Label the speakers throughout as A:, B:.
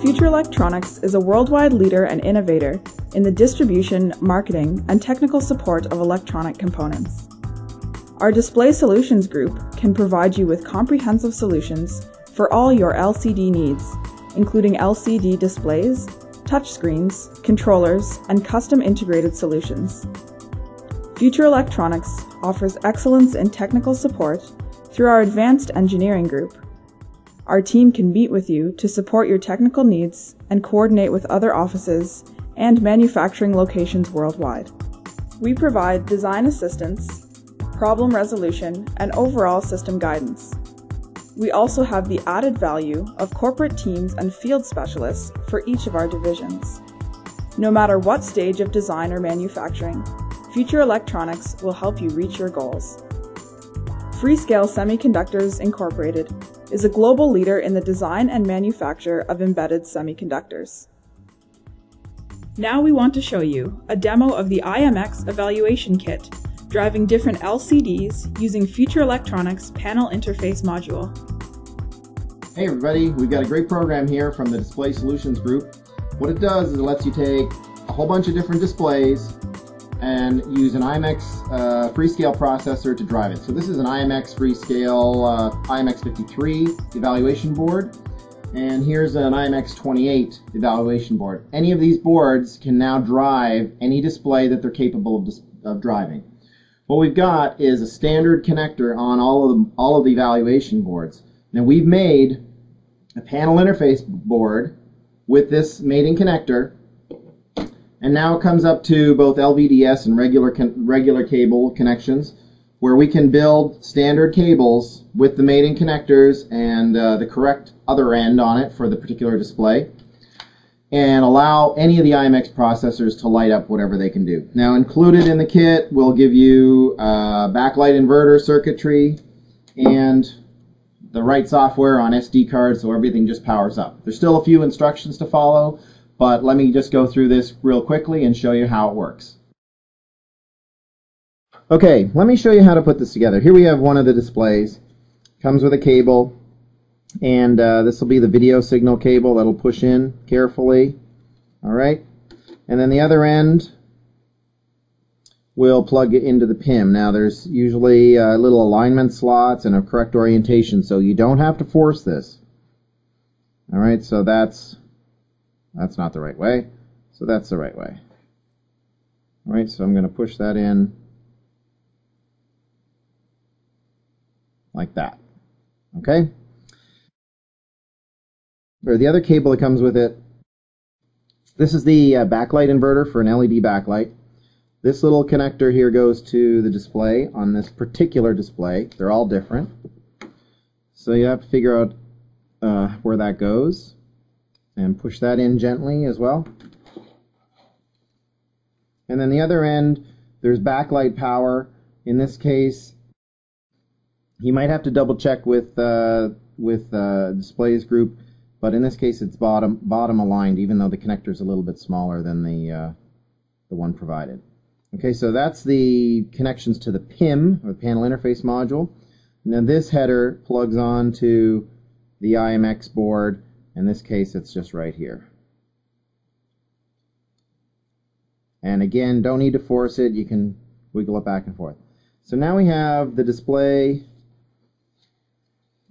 A: Future Electronics is a worldwide leader and innovator in the distribution, marketing, and technical support of electronic components. Our Display Solutions Group can provide you with comprehensive solutions for all your LCD needs, including LCD displays, touchscreens, controllers, and custom integrated solutions. Future Electronics offers excellence in technical support through our Advanced Engineering Group. Our team can meet with you to support your technical needs and coordinate with other offices and manufacturing locations worldwide. We provide design assistance, problem resolution, and overall system guidance. We also have the added value of corporate teams and field specialists for each of our divisions. No matter what stage of design or manufacturing, Future Electronics will help you reach your goals. Freescale Semiconductors Incorporated is a global leader in the design and manufacture of embedded semiconductors. Now we want to show you a demo of the i.MX evaluation kit, driving different LCDs using Future Electronics panel interface module.
B: Hey everybody, we've got a great program here from the Display Solutions Group. What it does is it lets you take a whole bunch of different displays and use an i.MX uh, Freescale processor to drive it. So this is an i.MX Freescale uh, i.MX53 evaluation board and here's an i.MX28 evaluation board. Any of these boards can now drive any display that they're capable of, of driving. What we've got is a standard connector on all of the, all of the evaluation boards. Now we've made a panel interface board with this mating connector and now it comes up to both LVDS and regular regular cable connections where we can build standard cables with the mating connectors and uh, the correct other end on it for the particular display and allow any of the i.MX processors to light up whatever they can do. Now included in the kit will give you uh, backlight inverter circuitry and the right software on SD cards so everything just powers up. There's still a few instructions to follow but let me just go through this real quickly and show you how it works. Okay, let me show you how to put this together. Here we have one of the displays. Comes with a cable, and uh, this will be the video signal cable that'll push in carefully. All right, and then the other end will plug it into the PIM. Now there's usually uh, little alignment slots and a correct orientation, so you don't have to force this. All right, so that's that's not the right way. So that's the right way. All right, so I'm going to push that in like that. Okay? Or the other cable that comes with it, this is the uh, backlight inverter for an LED backlight. This little connector here goes to the display on this particular display. They're all different. So you have to figure out uh, where that goes and push that in gently as well. And then the other end, there's backlight power. In this case, you might have to double check with uh, with uh, displays group, but in this case it's bottom bottom aligned, even though the connector is a little bit smaller than the uh, the one provided. Okay, so that's the connections to the PIM or the panel interface module. Then this header plugs on to the i.MX board in this case, it's just right here. And again, don't need to force it. You can wiggle it back and forth. So now we have the display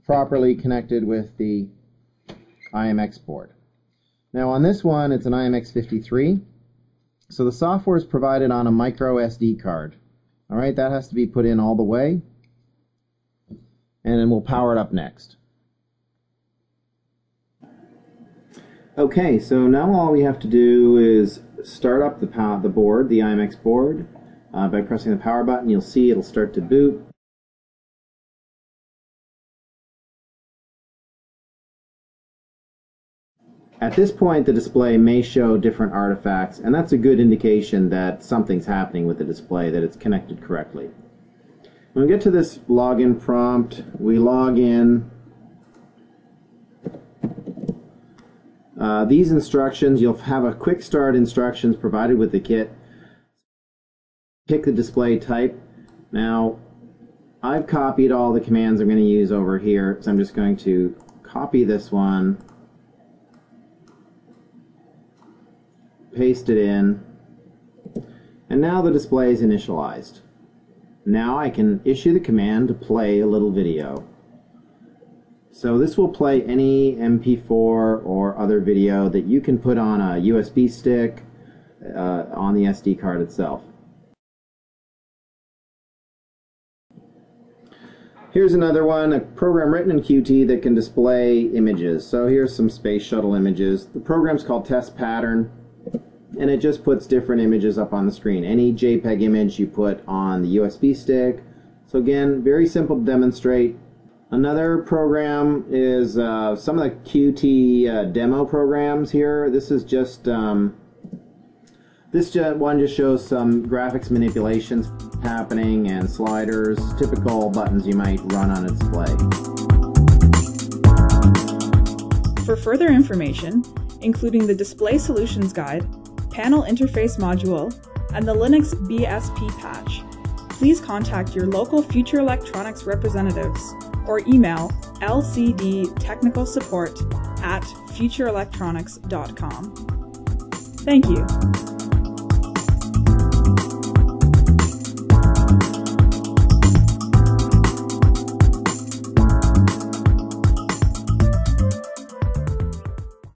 B: properly connected with the i.MX board. Now on this one, it's an i.MX53. So the software is provided on a micro SD card. All right, that has to be put in all the way. And then we'll power it up next. Okay, so now all we have to do is start up the, power, the board, the i.MX board, uh, by pressing the power button. You'll see it'll start to boot. At this point, the display may show different artifacts, and that's a good indication that something's happening with the display, that it's connected correctly. When we get to this login prompt, we log in, Uh, these instructions, you'll have a quick start instructions provided with the kit. Pick the display type. Now, I've copied all the commands I'm going to use over here, so I'm just going to copy this one paste it in, and now the display is initialized. Now I can issue the command to play a little video. So this will play any MP4 or other video that you can put on a USB stick uh, on the SD card itself. Here's another one, a program written in Qt that can display images. So here's some space shuttle images. The program's called test pattern and it just puts different images up on the screen. Any JPEG image you put on the USB stick. So again, very simple to demonstrate. Another program is uh, some of the Qt uh, demo programs here. This is just um, this one just shows some graphics manipulations happening and sliders, typical buttons you might run on a display.
A: For further information, including the Display Solutions Guide, Panel Interface Module, and the Linux BSP patch, please contact your local Future Electronics representatives or email lcdtechnicalsupport at futureelectronics.com. Thank you.